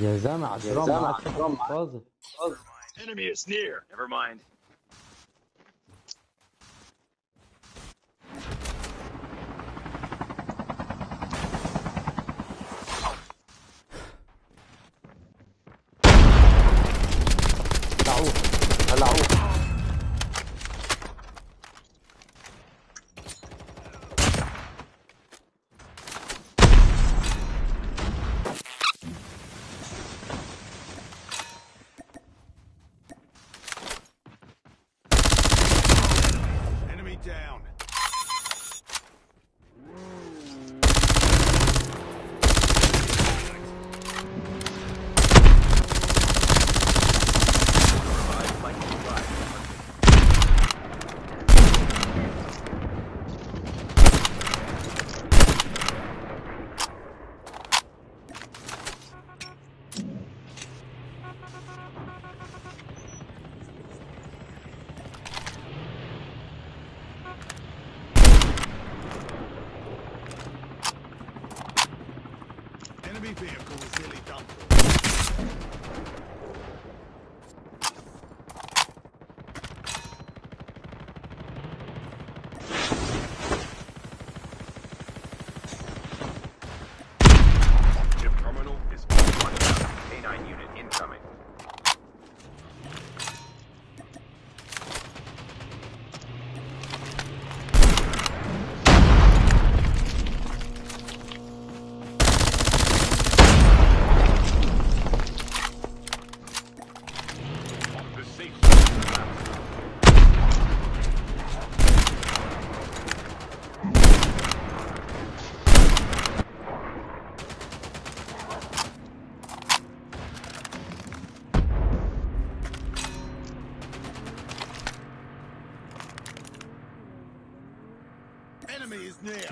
جزاء مع اكرام مع اكرام فاضل Enemy is near. Never mind. هلا عوف هلا عوف near.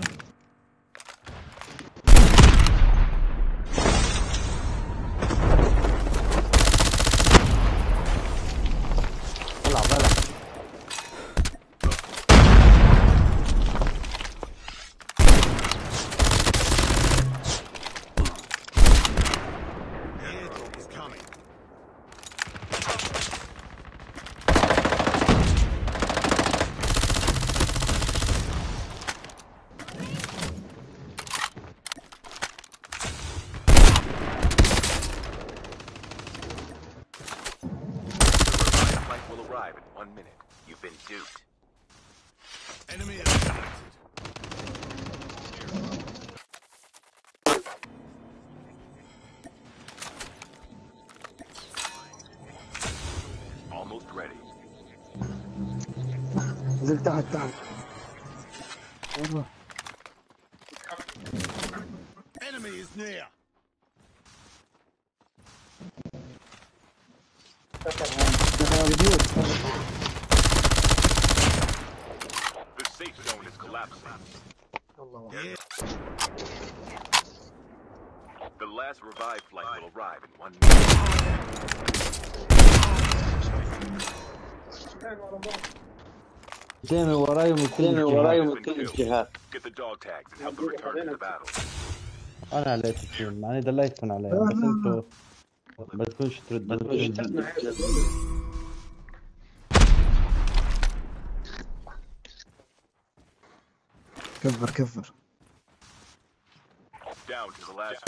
one minute. You've been duped. Enemy Almost ready. Look that down. Enemy is near دخل البيوت The safe zone is collapsing. Yeah. The last revived flight will arrive in one minute. تاني وراي من كل تاني وراي الجهات من كل الجهات Get the dog tags and help them return to the battle. انا عليك تكون معني دليتكم علي بس انتوا ما تكونش ترد ما تكونش كفر كفر. Down to the last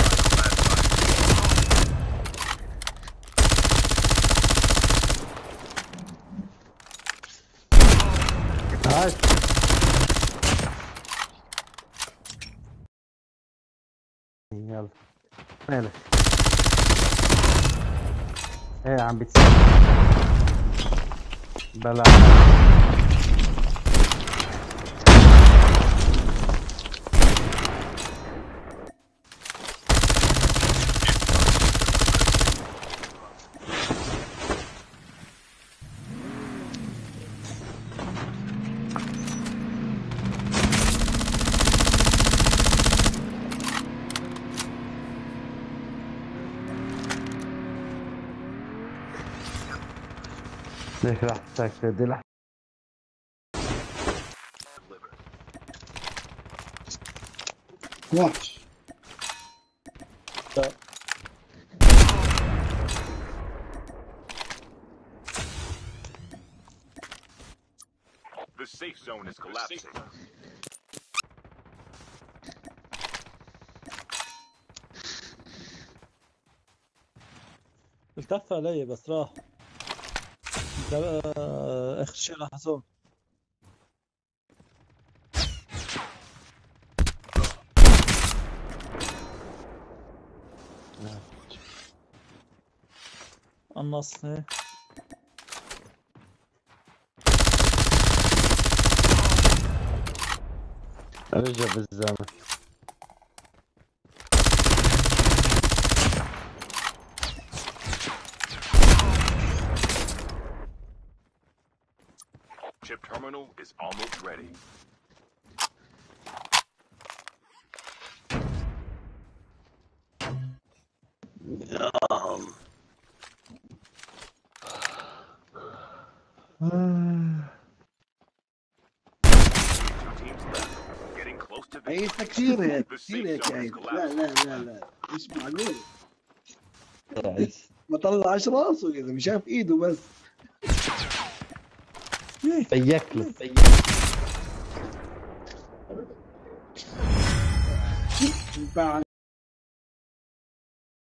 يلا مالك إيه عم بتسال بلا Deja la de la. Watch. The safe zone is collapsing. التف علي بس راح آخر شيء راح أسوي. قنصني رجع بالزمن. victory. كثير هيك The كثير safe هيك zone is عيد لا collapsing. لا لا لا مش معقول تعيس. ما طلعش راسه كذا مش شاف ايده بس بياكله بياكله